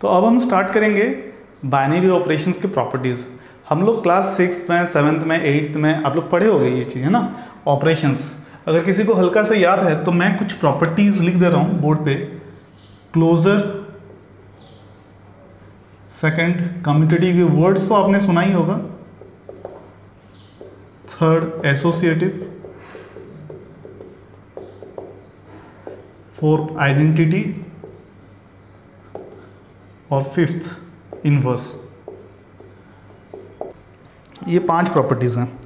तो अब हम स्टार्ट करेंगे बाइनरी ऑपरेशंस के प्रॉपर्टीज़ हम लोग क्लास सिक्स में सेवन्थ में एट्थ में, आप लोग पढ़े हो गए ये चीज़, है ना? ऑपरेशंस अगर किसी को हल्का सा याद है तो मैं कुछ प्रॉपर्टीज़ लिख दे रहा हूँ बोर्ड पे. क्लोजर सेकंड कम्यूटेटिव ये वर्ड्स तो आपने सुना ही होगा. थर्ड एसोसिएटिव फोर्थ आइडेंटिटी और फिफ्थ इनवर्स ये पाँच प्रॉपर्टीज़ हैं।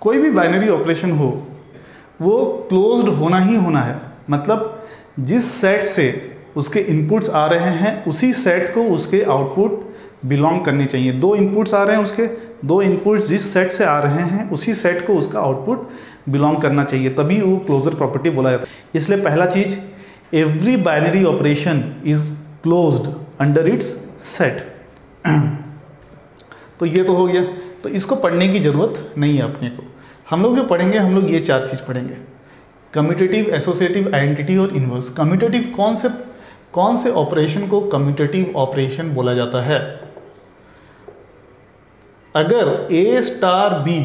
कोई भी बाइनरी ऑपरेशन हो, वो क्लोज्ड होना ही होना है। मतलब जिस सेट से उसके इनपुट्स आ रहे हैं, उसी सेट को उसके आउटपुट बिलोंग करनी चाहिए। दो इनपुट्स आ रहे हैं उसके, दो इनपुट्स जिस सेट से आ रहे हैं, उसी सेट को उसका आउटपुट बिलोंग करना चाहिए। तभी वो क्लोजर प्रॉपर्टी बोला जाता है। इसलिए पहला चीज़ every binary operation is closed under its set तो ये तो हो गया। तो इसको पढ़ने की ज़रूरत नहीं है अपने को। हम लोग जो पढ़ेंगे, हम लोग ये चार चीज़ पढ़ेंगे। कम्यूटेटिव एसोसिएटिव आइडेंटिटी और इन्वर्स कम्यूटेटिव कौन से कौन से ऑपरेशन को कम्यूटेटिव ऑपरेशन बोला जाता है? अगर A star B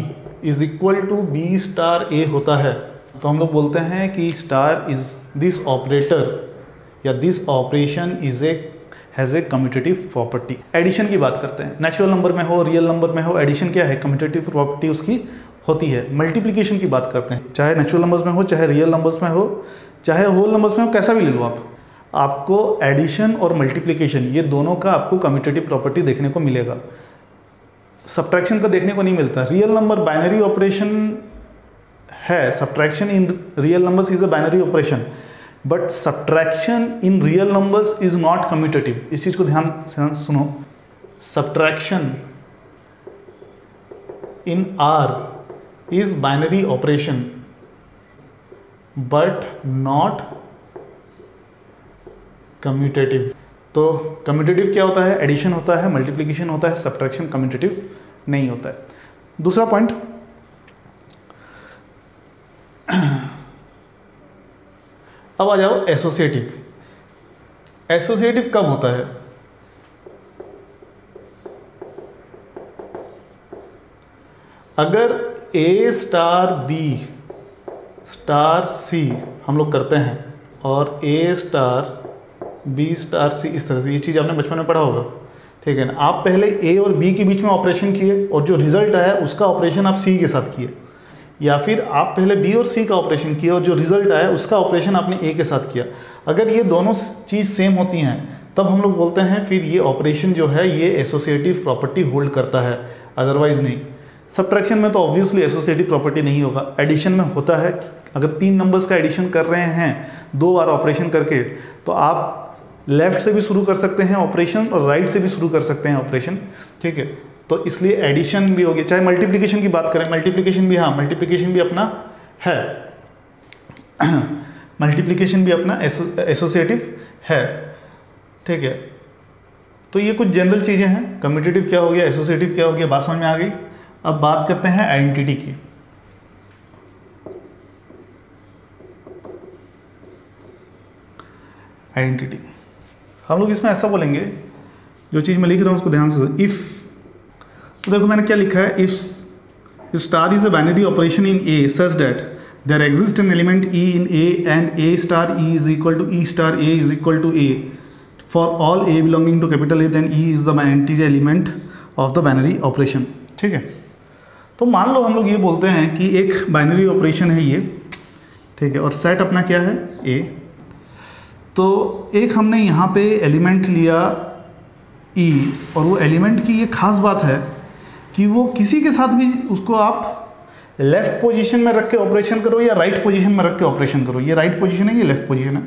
is equal to B star A होता है तो हम लोग बोलते हैं कि स्टार इज़ दिस ऑपरेटर या this operation is a has a commutative property addition की बात करते हैं। नेचुरल नंबर में हो रियल नंबर में हो एडिशन क्या है? कम्यूटेटिव प्रॉपर्टी उसकी होती है। मल्टीप्लीकेशन की बात करते हैं। चाहे नेचुरल नंबर्स में हो, चाहे रियल नंबर्स में हो, चाहे होल नंबर्स में हो, कैसा भी ले लो आप। आपको एडिशन और मल्टीप्लिकेशन ये दोनों का आपको कम्यूटेटिव प्रॉपर्टी देखने को मिलेगा। सब्ट्रैक्शन का देखने को नहीं मिलता। रियल नंबर बाइनरी ऑपरेशन है। Subtraction in real numbers is a binary operation but subtraction in real numbers is not commutative इस चीज़ को ध्यान से सुनो। Subtraction in R is binary operation but not commutative तो कम्यूटेटिव क्या होता है? एडिशन होता है मल्टीप्लिकेशन होता है सब्ट्रैक्शन कम्यूटेटिव नहीं होता है। दूसरा पॉइंट अब आ जाओ एसोसिएटिव। एसोसिएटिव कब होता है? अगर A star B star C हम लोग करते हैं, और A star B star C इस तरह से, ये चीज़ आपने बचपन में पढ़ा होगा। ठीक है ना? आप पहले ए और बी के बीच में ऑपरेशन किए, और जो रिज़ल्ट आया, उसका ऑपरेशन आप सी के साथ किए। या फिर आप पहले बी और सी का ऑपरेशन किया और जो रिज़ल्ट आया, उसका ऑपरेशन आपने ए के साथ किया। अगर ये दोनों चीज़ सेम होती हैं, तब हम लोग बोलते हैं, फिर ये ऑपरेशन जो है, ये एसोसिएटिव प्रॉपर्टी होल्ड करता है। अदरवाइज़ नहीं। सब्ट्रैक्शन में तो ऑब्वियसली एसोसिएटिव प्रॉपर्टी नहीं होगा। एडिशन में होता है, अगर तीन नंबर्स का एडिशन कर रहे हैं, दो बार ऑपरेशन करके तो आप लेफ़्ट से भी शुरू कर सकते हैं ऑपरेशन और राइट से भी शुरू कर सकते हैं ऑपरेशन ठीक है? तो इसलिए एडिशन भी हो गया चाहे मल्टीप्लिकेशन की बात करें मल्टीप्लिकेशन भी हाँ मल्टीप्लिकेशन भी अपना है। मल्टीप्लिकेशन भी अपना एसोसिएटिव है। ठीक है? तो ये कुछ जनरल चीज़ें हैं। कम्यूटेटिव क्या हो गया? एसोसिएटिव क्या हो गया? बात समझ में आ गई? अब बात करते हैं आइडेंटिटी की। आइडेंटिटी हम लोग इसमें ऐसा बोलेंगे, जो चीज़ मैं लिख रहा हूँ उसको ध्यान से इफ़ तो देखो मैंने क्या लिखा है? If star is a binary operation in A such that there exist an element E in A and A star E is equal to E star A is equal to A for all A belonging to capital A then E is the identity element of the binary operation ठीक है? तो मान लो हम लोग ये बोलते हैं कि एक बाइनरी ऑपरेशन है ये। ठीक है? और सेट अपना क्या है? ए तो एक हमने यहाँ पे एलिमेंट लिया ई e, और वो एलिमेंट की ये खास बात है कि वो किसी के साथ भी उसको आप लेफ़्ट पोजीशन में रख के ऑपरेशन करो या राइट पोजीशन में रख के ऑपरेशन करो। ये राइट पोजीशन है, ये लेफ़्ट पोजीशन है।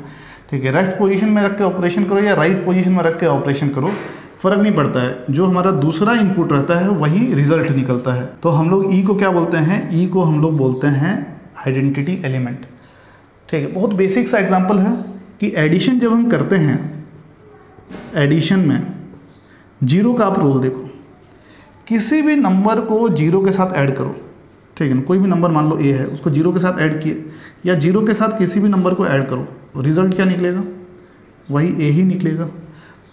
ठीक है लेफ़्ट पोजीशन में रख के ऑपरेशन करो या राइट पोजीशन में रख के ऑपरेशन करो, फ़र्क नहीं पड़ता है। जो हमारा दूसरा इनपुट रहता है, वही रिज़ल्ट निकलता है। तो हम लोग ई e को क्या बोलते हैं? ई e को हम लोग बोलते हैं आइडेंटिटी एलिमेंट ठीक है, बहुत बेसिक सा एग्ज़ाम्पल है कि एडिशन जब हम करते हैं एडिशन में ज़ीरो का आप रोल देखो। किसी भी नंबर को ज़ीरो के साथ ऐड करो। ठीक है ना? कोई भी नंबर मान लो ए है, उसको ज़ीरो के साथ ऐड किए या ज़ीरो के साथ किसी भी नंबर को ऐड करो, रिज़ल्ट क्या निकलेगा? वही ए ही निकलेगा।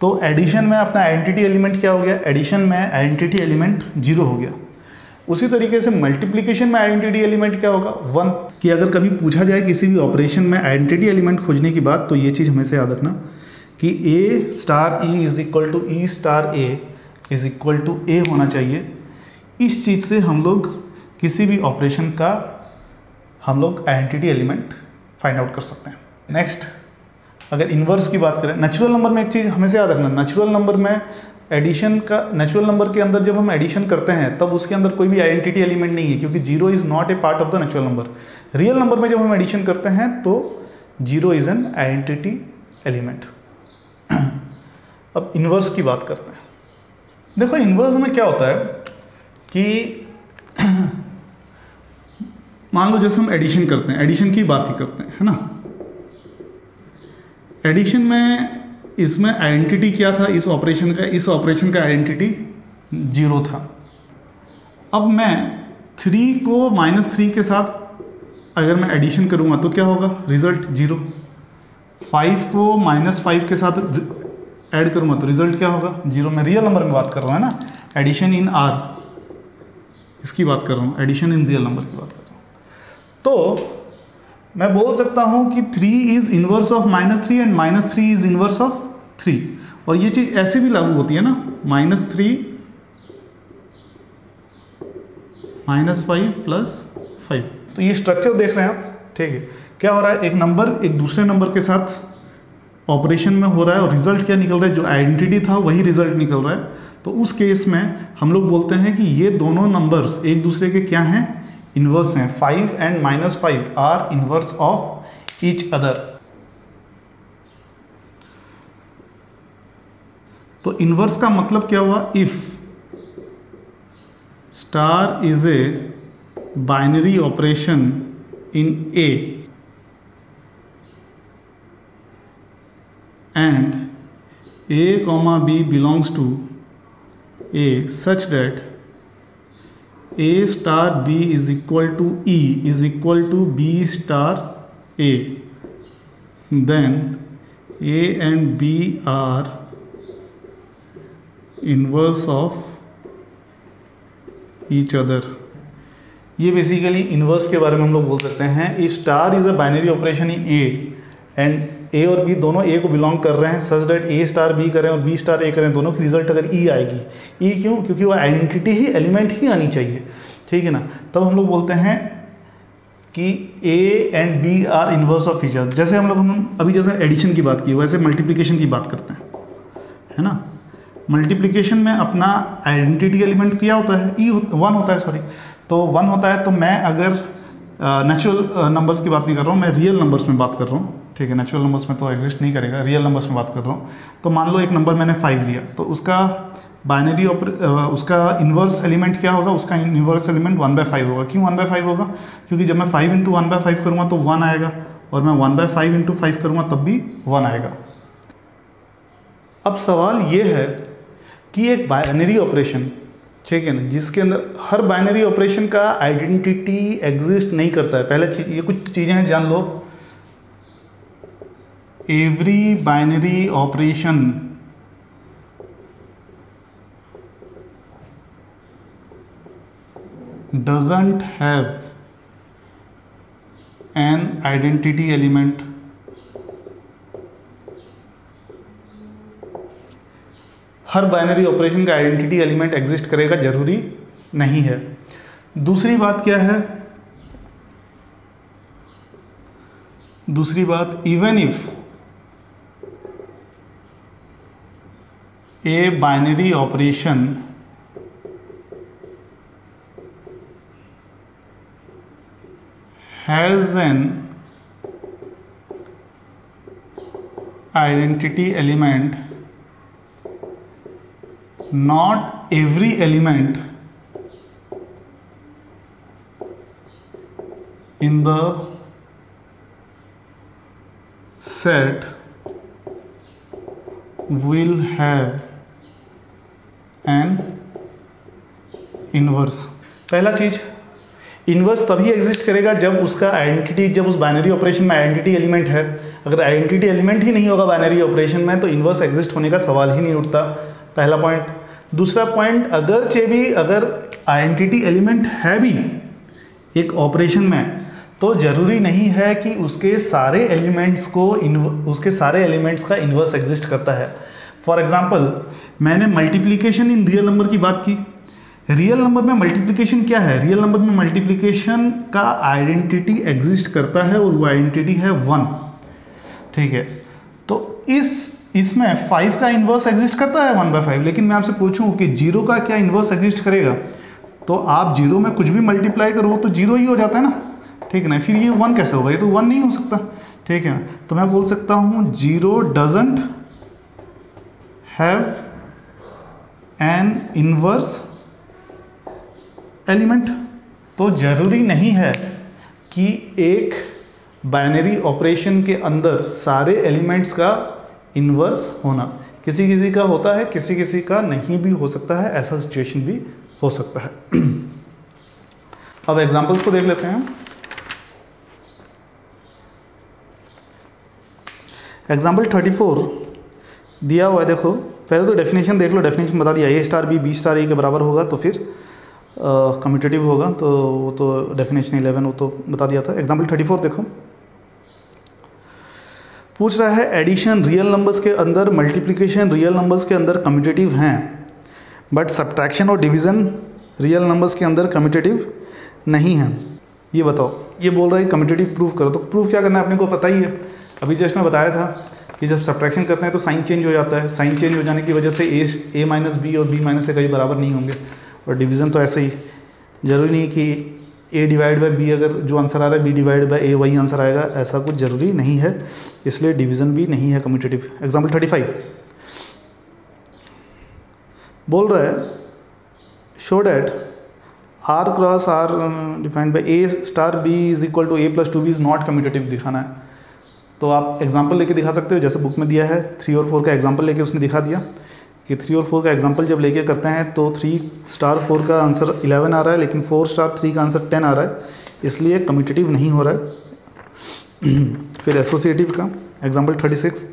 तो एडिशन में अपना आइडेंटिटी एलिमेंट क्या हो गया? एडिशन में आइडेंटिटी एलिमेंट ज़ीरो हो गया। उसी तरीके से मल्टीप्लिकेशन में आइडेंटिटी एलिमेंट क्या होगा? वन। कि अगर कभी पूछा जाए किसी भी ऑपरेशन में आइडेंटिटी एलिमेंट खोजने की बात तो ये चीज़ हमेशा याद रखना कि A star E is equal to E star A is equal to A होना चाहिए। इस चीज़ से हम लोग किसी भी ऑपरेशन का हम लोग आइडेंटिटी एलिमेंट फाइंड आउट कर सकते हैं। नेक्स्ट अगर इन्वर्स की बात करें नेचुरल नंबर में एक चीज़ हमेशा याद रखना नेचुरल नंबर में एडिशन का नेचुरल नंबर के अंदर जब हम एडिशन करते हैं, तब उसके अंदर कोई भी आइडेंटिटी एलिमेंट नहीं है, क्योंकि zero is not a part of the natural number real number में जब हम एडिशन करते हैं तो zero is an identity element अब इन्वर्स की बात करते हैं। देखो इन्वर्स में क्या होता है कि मान लो जैसे हम एडिशन करते हैं एडिशन की बात ही करते हैं, है ना? एडिशन में इसमें आइडेंटिटी क्या था? इस ऑपरेशन का, इस ऑपरेशन का आइडेंटिटी ज़ीरो था। अब मैं थ्री को माइनस थ्री के साथ अगर मैं एडिशन करूँगा तो क्या होगा? रिज़ल्ट ज़ीरो फाइव को माइनस फाइव के साथ ऐड करूँगा तो रिज़ल्ट क्या होगा? ज़ीरो में रियल नंबर में बात कर रहा हूँ ना? एडिशन इन आर इसकी बात कर रहा हूँ एडिशन इन रियल नंबर की बात कर रहा हूँ। तो मैं बोल सकता हूँ कि three is inverse of minus three and minus three is inverse of three और ये चीज़ ऐसे भी लागू होती है ना? Minus three minus five plus five तो ये स्ट्रक्चर देख रहे हैं आप, ठीक है? क्या हो रहा है? एक नंबर एक दूसरे नंबर के साथ ऑपरेशन में हो रहा है और रिज़ल्ट क्या निकल रहा है, जो आइडेंटिटी था, वही रिज़ल्ट निकल रहा है। तो उस केस में हम लोग बोलते हैं कि ये दोनों नंबर्स एक दूसरे के क्या हैं? इन्वर्स हैं। Five and minus five are inverse of each other तो इन्वर्स का मतलब क्या हुआ? If star is a binary operation in A and A comma B belongs to A such that A star B is equal to E is equal to B star A then A and B are inverse of each other ये basically inverse के बारे में हम लोग बोल सकते हैं। If star is a binary operation in A and A और बी दोनों ए को बिलोंग कर रहे हैं such that A star B करें और बी स्टार ए करें, दोनों की रिज़ल्ट अगर ई e आएगी। ई e क्यों? क्योंकि वो आइडेंटिटी ही एलिमेंट ही आनी चाहिए। ठीक है ना? तब हम लोग बोलते हैं कि A and B are inverse of feature जैसे हम लोग, हम अभी जैसे एडिशन की बात की, वैसे मल्टीप्लिकेशन की बात करते हैं। है ना? मल्टीप्लिकेशन में अपना आइडेंटिटी एलिमेंट क्या होता है? ई e वन होता है सॉरी तो वन होता है तो मैं अगर नेचुरल नंबर्स की बात नहीं कर रहा हूँ, मैं रियल नंबर्स में बात कर रहा हूँ। ठीक है नेचुरल नंबर्स में तो एग्जिस्ट नहीं करेगा रियल नंबर्स में बात कर रहा हूँ। तो मान लो एक नंबर मैंने फाइव लिया तो उसका बाइनरी ऑपर उसका इन्वर्स एलिमेंट क्या होगा? उसका inverse element one by five होगा। क्यों वन बाय फाइव होगा? क्योंकि जब मैं five into one by five करूँगा तो वन आएगा, और मैं one by five into five करूँगा तब भी वन आएगा। अब सवाल ये है कि एक बाइनरी ऑपरेशन ठीक है ना, जिसके अंदर हर बाइनरी ऑपरेशन का आइडेंटिटी एग्जिस्ट नहीं करता है। पहले ये कुछ चीज़ें हैं, जान लो। Every binary operation doesn't have an identity element हर बाइनरी ऑपरेशन का आइडेंटिटी एलिमेंट एग्जिस्ट करेगा, ज़रूरी नहीं है। दूसरी बात क्या है? दूसरी बात even if a binary operation has an identity element not every element in the set will have an inverse पहला चीज़ इन्वर्स तभी एग्जिस्ट करेगा जब उसका आइडेंटिटी जब उस बाइनरी ऑपरेशन में आइडेंटिटी एलिमेंट है। अगर आइडेंटिटी एलिमेंट ही नहीं होगा बाइनरी ऑपरेशन में तो इन्वर्स एग्जिस्ट होने का सवाल ही नहीं उठता। पहला पॉइंट दूसरा पॉइंट अगर चे भी अगर आइडेंटिटी एलिमेंट है भी एक ऑपरेशन में तो ज़रूरी नहीं है कि उसके सारे एलिमेंट्स को उसके सारे एलिमेंट्स का इन्वर्स एग्जिस्ट करता है। फॉर एग्ज़ाम्पल मैंने मल्टीप्लीकेशन इन रियल नंबर की बात की। रियल नंबर में मल्टीप्लिकेशन क्या है? रियल नंबर में मल्टीप्लिकेशन का आइडेंटिटी एग्जिस्ट करता है, और वो आइडेंटिटी है वन ठीक है? तो इस, इसमें फाइव का इन्वर्स एग्जिस्ट करता है वन बाय फाइव लेकिन मैं आपसे पूछूँ कि ज़ीरो का क्या इन्वर्स एग्जिस्ट करेगा? तो आप ज़ीरो में कुछ भी मल्टीप्लाई करो तो ज़ीरो ही हो जाता है ना? ठीक है ना? फिर ये वन कैसे होगा? ये तो वन नहीं हो सकता। ठीक है? तो मैं बोल सकता हूँ zero doesn't have an inverse element तो ज़रूरी नहीं है कि एक बाइनरी ऑपरेशन के अंदर सारे एलिमेंट्स का इन्वर्स होना। किसी किसी का होता है, किसी किसी का नहीं भी हो सकता है, ऐसा सिचुएशन भी हो सकता है। अब एग्जांपल्स को देख लेते हैं एग्ज़ाम्पल थर्टी फोर दिया हुआ है, देखो। पहले तो डेफिनेशन देख लो डेफिनेशन बता दिया। A star B B star A के बराबर होगा तो फिर कम्यूटेटिव होगा। तो वो तो डेफिनेशन इलेवन वो तो बता दिया था। एग्ज़ाम्पल थर्टी फोर देखो। पूछ रहा है एडिशन रियल नंबर्स के अंदर मल्टीप्लिकेशन रियल नंबर्स के अंदर कम्यूटेटिव हैं। बट सब्ट्रैक्शन और डिवीज़न रियल नंबर्स के अंदर कम्यूटेटिव नहीं है। ये बताओ। ये बोल रहा है कम्यूटेटिव प्रूफ करो। तो प्रूफ क्या करना है? अपने को पता ही है। अभी जस्ट मैं बताया था। कि जब सब्ट्रैक्शन करते हैं तो साइन चेंज हो जाता है। साइन चेंज हो जाने की वजह से ए ए माइनस बी और बी माइनस ए कहीं बराबर नहीं होंगे। और डिवीज़न तो ऐसे ही। ज़रूरी नहीं कि ए डिवाइड बाई बी अगर जो आंसर आ रहा है बी डिवाइड बाई ए वही आंसर आएगा। ऐसा कुछ ज़रूरी नहीं है। इसलिए डिवीज़न भी नहीं है कम्यूटेटिव एग्ज़ाम्पल थर्टी फाइव बोल रहा है show that R cross R defined by A star B is equal to A plus two B is not commutative दिखाना है। तो आप एग्ज़ाम्पल लेके दिखा सकते हो, जैसे बुक में दिया है थ्री और फोर का एग्ज़ाम्पल लेके उसने दिखा दिया, कि थ्री और फोर का एग्ज़ाम्पल जब लेके करते हैं तो थ्री स्टार फोर का आंसर इलेवन आ रहा है, लेकिन फोर स्टार थ्री का आंसर टेन आ रहा है, इसलिए कम्यूटेटिव नहीं हो रहा है। फिर एसोसिएटिव का example thirty six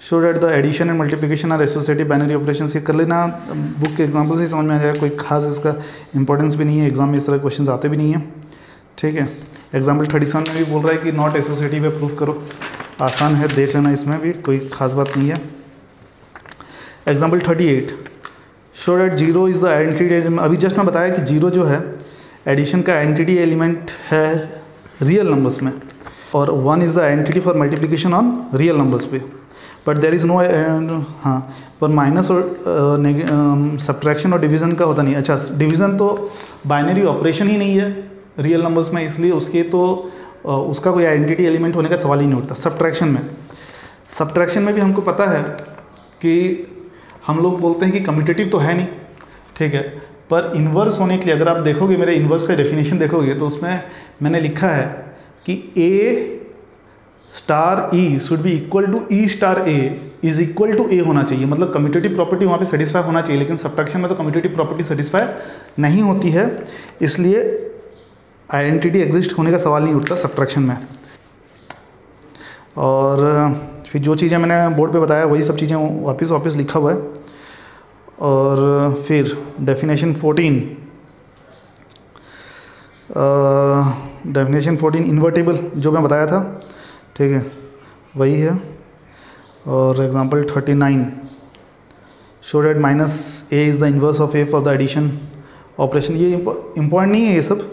show that the addition and multiplication are associative binary operation ये कर लेना बुक के एग्ज़ाम्पल से समझ में आ जाएगा, कोई खास इसका इंपॉर्टेंस भी नहीं है एग्ज़ाम में इस तरह क्वेश्चन आते भी नहीं है, ठीक है? एग्ज़ाम्पल थर्टी सेवन में भी बोल रहा है कि नॉट एसोसिएटिव है प्रूफ करो। आसान है देख लेना इसमें भी कोई खास बात नहीं है। Example thirty eight show that zero is the identity element अभी जस्ट मैं बताया कि ज़ीरो जो है एडिशन का आइडेंटिटी एलिमेंट है रियल नंबर्स में। और one is the identity for multiplication on real numbers पे। बट देर इज़ नो हाँ पर माइनस और सब्ट्रैक्शन uh, और डिवीज़न का होता नहीं। अच्छा डिवीज़न तो बाइनरी ऑपरेशन ही नहीं है। रियल नंबर्स में, इसलिए उसके तो उसका कोई आइडेंटिटी एलिमेंट होने का सवाल ही नहीं उठता। सब्ट्रैक्शन में। सब्ट्रैक्शन में भी हमको पता है कि हम लोग बोलते हैं कि कम्यूटेटिव तो है नहीं, ठीक है? पर इन्वर्स होने के लिए, अगर आप देखोगे, मेरे इन्वर्स का डेफिनेशन देखोगे तो उसमें मैंने लिखा है कि A star E should be equal to E star A is equal to A होना चाहिए। मतलब कम्यूटेटिव प्रॉपर्टी वहाँ पे सेटिस्फाई होना चाहिए, लेकिन सब्ट्रैक्शन में तो कम्यूटेटिव प्रॉपर्टी सेटिस्फाई नहीं होती है। इसलिए आइडेंटिटी एग्जिस्ट होने का सवाल नहीं उठता सब्ट्रैक्शन में। और फिर जो चीज़ें मैंने बोर्ड पे बताया, वही सब चीज़ें वापस वापस लिखा हुआ है। और फिर definition fourteen definition fourteen invertible जो मैं बताया था, ठीक है, वही है। और example thirty nine show that minus A is the inverse of A for the addition operation ये इंपॉर्टेंट नहीं है ये सब।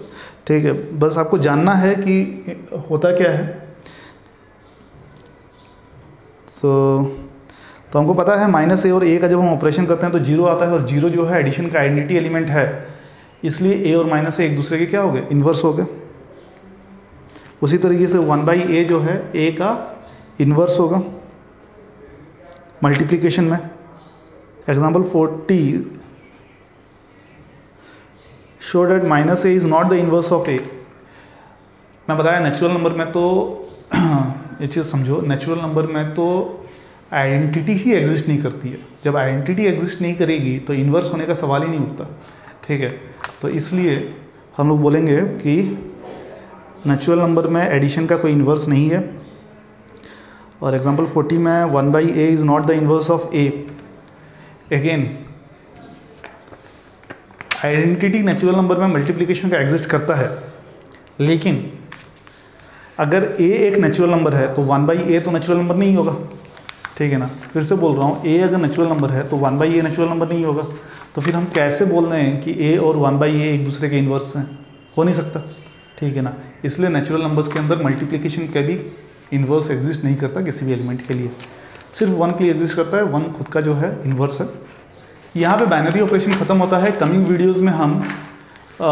ठीक है, बस आपको जानना है कि होता क्या है। तो तो हमको पता है माइनस ए और ए का जब हम ऑपरेशन करते हैं तो ज़ीरो आता है और ज़ीरो जो है एडिशन का आइडेंटिटी एलिमेंट है। इसलिए ए और माइनस ए एक दूसरे के क्या हो गए? इन्वर्स हो गए। उसी तरीके से वन बाई ए जो है, ए का इन्वर्स होगा। मल्टीप्लिकेशन में। Example forty show that minus A is not the inverse of A मैं बताया नेचुरल नंबर में तो ये चीज़ समझो नेचुरल नंबर में तो आइडेंटिटी ही एग्जिस्ट नहीं करती है। जब आइडेंटिटी एग्जिस्ट नहीं करेगी तो इन्वर्स होने का सवाल ही नहीं उठता। ठीक है? तो इसलिए हम लोग बोलेंगे कि नेचुरल नंबर में एडिशन का कोई इन्वर्स नहीं है। और एग्जांपल 40 में one by A is not the inverse of A again identity natural number में मल्टीप्लिकेशन का एग्जिस्ट करता है। लेकिन अगर ए एक नेचुरल नंबर है तो वन बाई ए तो नेचुरल नंबर नहीं होगा। ठीक है ना? फिर से बोल रहा हूँ ए अगर नेचुरल नंबर है तो one by A natural number नहीं होगा। तो फिर हम कैसे बोल रहे हैं कि ए और वन बाई ए एक दूसरे के इन्वर्स हैं? हो नहीं सकता। ठीक है ना? इसलिए नेचुरल नंबर्स के अंदर मल्टीप्लिकेशन का भी इन्वर्स एग्जिस्ट नहीं करता किसी भी एलिमेंट के लिए। सिर्फ़ वन के लिए एग्जिस्ट करता है वन खुद का जो है इन्वर्स है। यहाँ पे बाइनरी ऑपरेशन ख़त्म होता है। कमिंग वीडियोस में हम आ,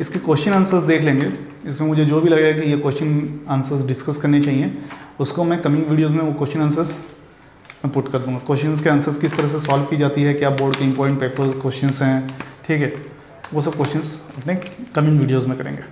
इसके क्वेश्चन आंसर्स देख लेंगे। इसमें मुझे जो भी लगेगा कि ये क्वेश्चन आंसर्स डिस्कस करने चाहिए उसको मैं कमिंग वीडियोस में वो क्वेश्चन आंसर्स मैं पुट कर दूँगा। क्वेश्चंस के आंसर्स किस तरह से सॉल्व की जाती है क्या बोर्ड के इंपॉर्टेंट पेपर्स क्वेश्चंस हैं ठीक है? वो सब क्वेश्चंस अपने कमिंग वीडियोस में करेंगे।